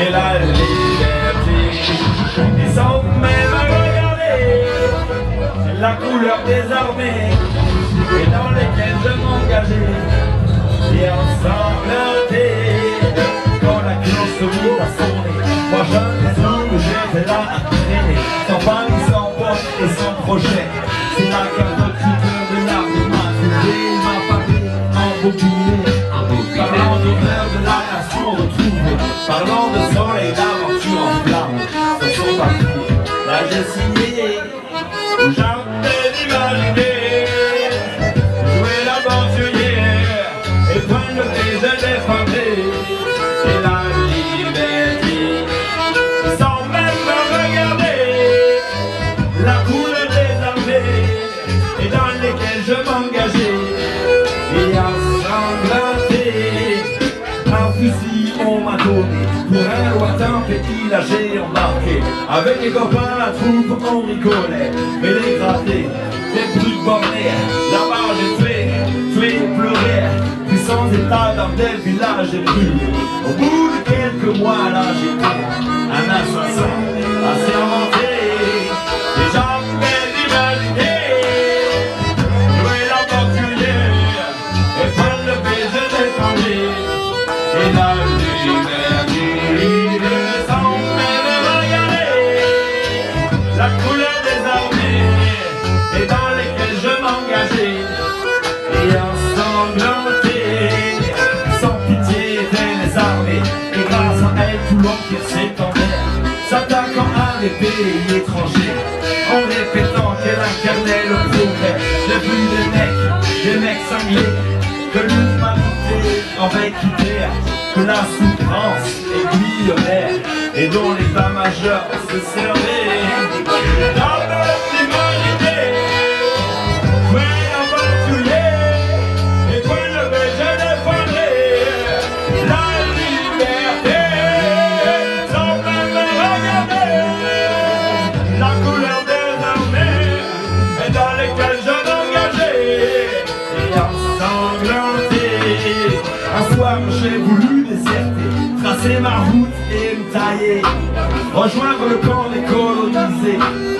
et la liberté. Ils sont même à regarder la couleur des armées et dans lesquelles je m'engageais et quand Parlant d'honneur de la nation retrouvée, parlant de soleil, d'aventure en flamme, ce sont partis, là j'ai signé, jamais d'imaginer, jouer l'aventurière, et prendre le pour un lointain là j'ai embarqué, avec les copains la troupe on rigolait, mais les grattés, des brutes bornées, là-bas j'ai tué, tué, pleuré, puis sans état dans des villages j'ai brûlé, au bout de quelques mois là j'étais un assassin, assermenté, et jamais d'imaginer couleur des armées et dans lesquelles je m'engageais. Et ensanglanté sans pitié étaient les armées Et grâce à elles tout l'empire s'étendait S'attaquant à des pays étrangers En répétant qu'elle incarnait le progrès. J'ai vu des mecs, des mecs cinglés Que l'humanité avait quitté Que la souffrance aiguillonnait Et dont l'état majeur se servait j'ai voulu déserter Tracer ma route et me tailler Rejoindre le camp des colonisés. Me